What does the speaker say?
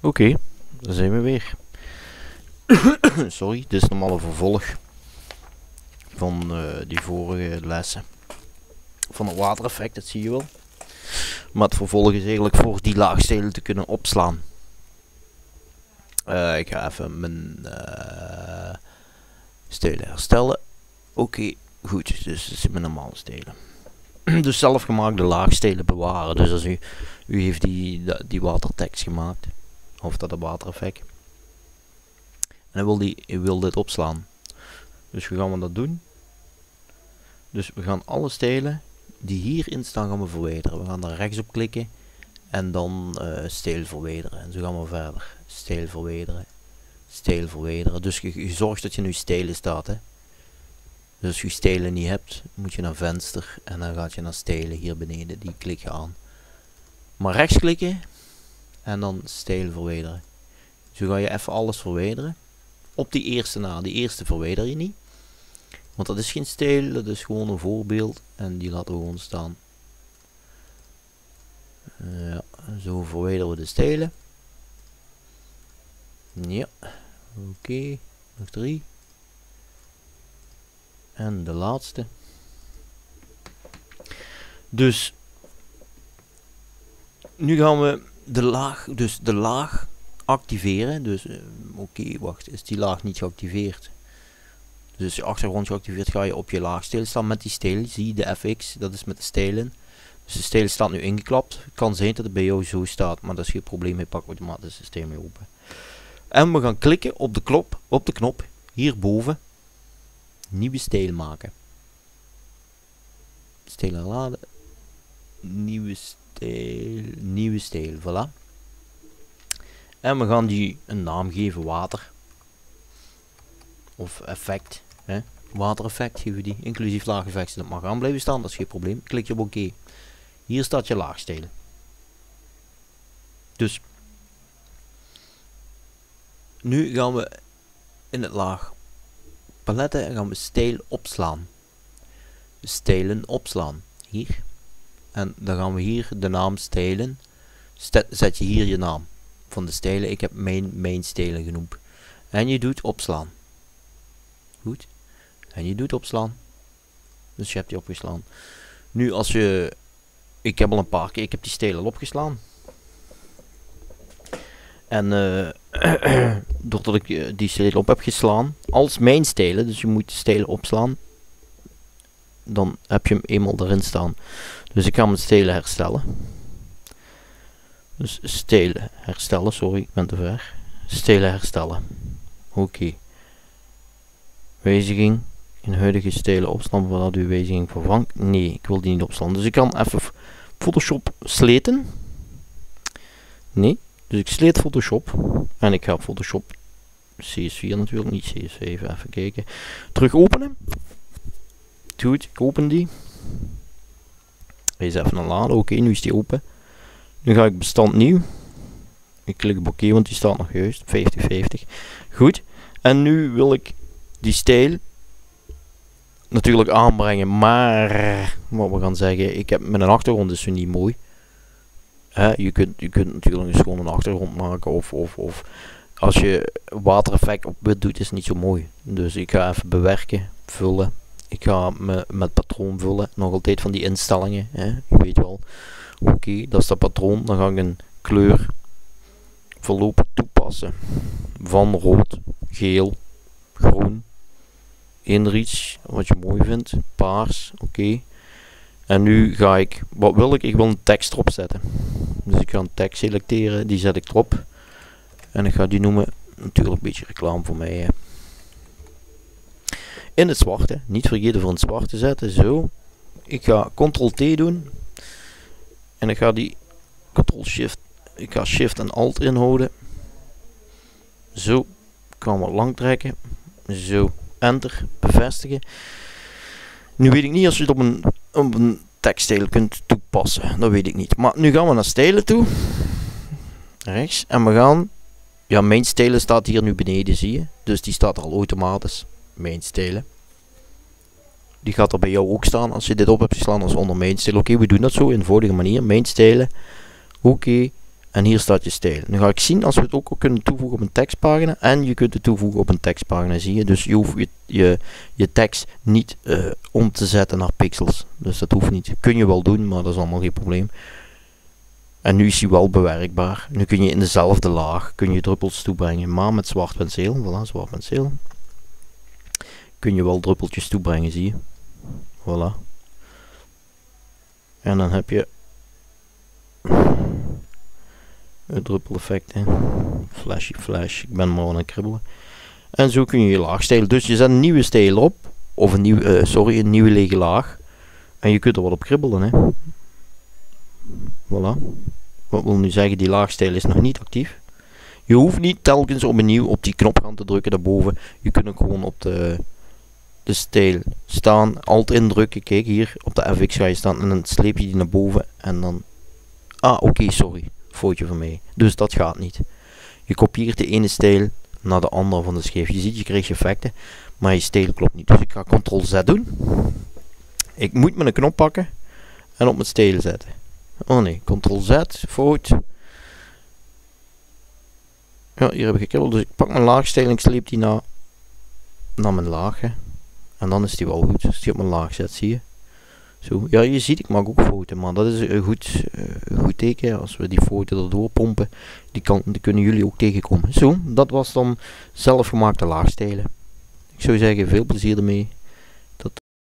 Oké, daar zijn we weer. Sorry, dit is normaal een vervolg van eh, die vorige lessen. Van het watereffect, dat zie je wel. Maar het vervolg is eigenlijk voor die laagstelen te kunnen opslaan. Eh, ik ga even mijn uh, stelen herstellen. Oké, goed, dus het zijn mijn normale stelen. dus zelfgemaakte laagstelen bewaren. Dus als u, u heeft die, die watertekst gemaakt, of dat een watereffect. En hij wil, die, wil dit opslaan. Dus we gaan dat doen. Dus we gaan alle stelen die hierin staan gaan we verwijderen. We gaan daar rechts op klikken en dan uh, steel verwijderen. En zo gaan we verder. Steel verwijderen. Steel verwijderen. Dus je, je zorgt dat je nu stelen staat. Hè. Dus als je stelen niet hebt, moet je naar venster en dan gaat je naar stelen hier beneden. Die klik je aan. Maar rechts klikken en dan stelen verwijderen. Zo ga je even alles verwijderen. Op die eerste na. Die eerste verwijder je niet. Want dat is geen stijl, dat is gewoon een voorbeeld. En die laten we gewoon staan. Ja, zo verwijderen we de stijlen. Ja, oké. Nog drie. En de laatste. Dus nu gaan we de laag, dus de laag activeren. Dus uh, oké, wacht, is die laag niet geactiveerd? Dus je achtergrond geactiveerd ga je op je laag stilstaan met die stijl. Zie de FX, dat is met de stijlen. Dus de stijl staat nu ingeklapt. Kan zijn dat het bij jou zo staat, maar dat is geen probleem. Je pakt automatisch het systeem mee open. En we gaan klikken op de, klop, op de knop hierboven. Nieuwe stijl maken. Stijl herladen. Nieuwe stijl. Nieuwe stijl, voilà. En we gaan die een naam geven, water. Of effect. Hè? Watereffect geven we die. Inclusief laag effect. Dat mag aan blijven staan, dat is geen probleem. Klik je op oké. Hier staat je laagstelen. Dus. Nu gaan we in het laag paletten en gaan we stijl opslaan. Stijlen opslaan. Hier. En dan gaan we hier de naam stijlen. Zet je hier je naam van de stijlen. Ik heb mijn, mijn stijlen genoemd. En je doet opslaan. Goed. En je doet opslaan. Dus je hebt die opgeslaan. Nu als je... Ik heb al een paar keer... Ik heb die stelen opgeslaan. En uh, doordat ik uh, die stelen op heb geslaan. Als mijn stelen. Dus je moet stelen opslaan. Dan heb je hem eenmaal erin staan. Dus ik ga mijn stelen herstellen. Dus stelen herstellen. Sorry, ik ben te ver. Stelen herstellen. Oké. Okay. Wijziging. In huidige stijlen opslaan voordat u wijziging vervangt. Nee, ik wil die niet opslaan. Dus ik kan even Photoshop sleten. Nee. Dus ik sleet Photoshop. En ik ga Photoshop CS4 natuurlijk, niet CS7. Even kijken. Terug openen. Goed, ik open die. Is even aan laden. Oké, nu is die open. Nu ga ik bestand nieuw. Ik klik op oké, want die staat nog juist. 50-50. Goed. En nu wil ik die stijl natuurlijk aanbrengen. Maar, wat we gaan zeggen, ik heb een achtergrond is niet mooi. Hè, je, kunt, je kunt natuurlijk eens gewoon een achtergrond maken. Of, of, of als je watereffect op wit doet, is niet zo mooi. Dus ik ga even bewerken, vullen. Ik ga me met patroon vullen. Nog altijd van die instellingen. Hè, je weet wel. Oké, dat is dat patroon. Dan ga ik een kleur voorlopig toepassen. Van rood, geel, groen, iets wat je mooi vindt, paars, oké. En nu ga ik, wat wil ik? Ik wil een tekst erop zetten. Dus ik ga een tekst selecteren, die zet ik erop. En ik ga die noemen, natuurlijk een beetje reclame voor mij. Hè. In het zwarte, niet vergeten voor het zwart te zetten, zo. Ik ga Ctrl-T doen. En ik ga die Ctrl-Shift, ik ga Shift en Alt inhouden. Zo, ik kan wat lang trekken. Zo enter, bevestigen. Nu weet ik niet als je het op een, een tekststijl kunt toepassen. Dat weet ik niet. Maar nu gaan we naar stijlen toe. Rechts. En we gaan... Ja, mijn stijlen staat hier nu beneden, zie je. Dus die staat al automatisch. Mijn stijlen. Die gaat er bij jou ook staan als je dit op hebt geslaan als onder stijl. Oké, we doen dat zo in de vorige manier. Mijn stijlen. Oké. En hier staat je stijl. Nu ga ik zien als we het ook kunnen toevoegen op een tekstpagina. En je kunt het toevoegen op een tekstpagina, zie je. Dus je hoeft je, je, je tekst niet uh, om te zetten naar pixels. Dus dat hoeft niet. Kun je wel doen, maar dat is allemaal geen probleem. En nu is hij wel bewerkbaar. Nu kun je in dezelfde laag kun je druppels toebrengen. Maar met zwart penseel. Voilà, zwart penseel. Kun je wel druppeltjes toebrengen, zie je. Voilà. En dan heb je het druppeleffect. Hè. Flashy flash. Ik ben maar aan het kribbelen. En zo kun je je laag stijlen. Dus je zet een nieuwe stijl op. Of een nieuwe, uh, sorry, een nieuwe lege laag. En je kunt er wat op kribbelen. Hè. Voilà. Wat wil nu zeggen, die laagstijl is nog niet actief. Je hoeft niet telkens opnieuw op die knop gaan te drukken daarboven. Je kunt ook gewoon op de, de stijl staan, alt indrukken. Kijk hier, op de FX ga je staan en dan sleep je die naar boven en dan... Ah, oké, sorry. Foutje van mij. Dus dat gaat niet. Je kopieert de ene stijl naar de andere van de schijf. Je ziet, je krijgt effecten, maar je stijl klopt niet. Dus ik ga Ctrl Z doen. Ik moet mijn knop pakken en op mijn stijl zetten. Oh nee, Ctrl Z, fout. Ja, hier heb ik gekilld. Dus ik pak mijn laagstijl en ik sleep die naar, naar mijn laag. En dan is die wel goed. Als die op mijn laag zet, zie je. Zo. Ja, je ziet, ik maak ook fouten, maar dat is een goed, uh, goed teken. Als we die fouten erdoor pompen, die, kan, die kunnen jullie ook tegenkomen. Zo, dat was dan zelfgemaakte laagstijlen. Ik zou zeggen, veel plezier ermee.